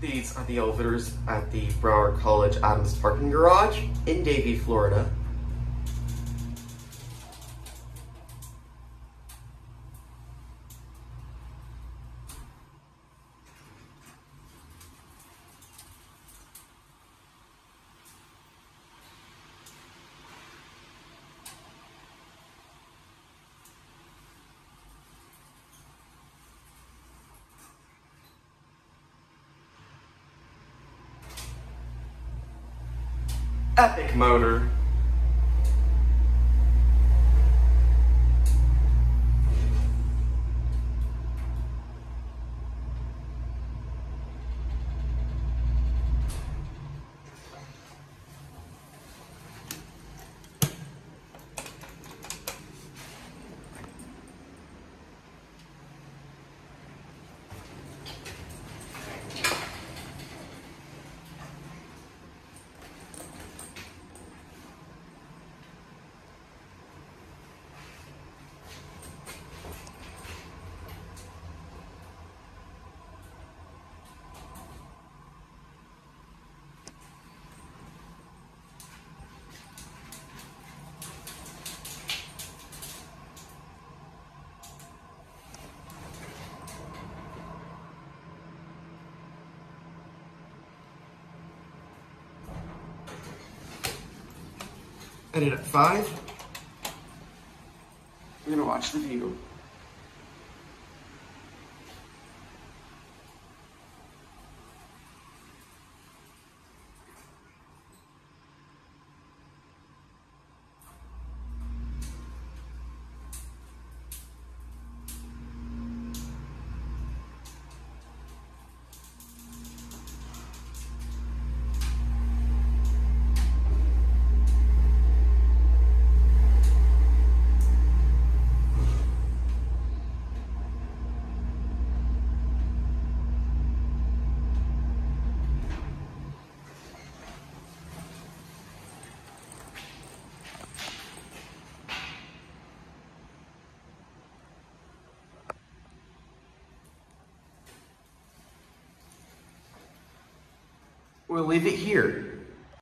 These are the elevators at the Broward College Adams parking garage in Davie, Florida. Epic motor. And at five, we're gonna watch the view. We'll leave it here.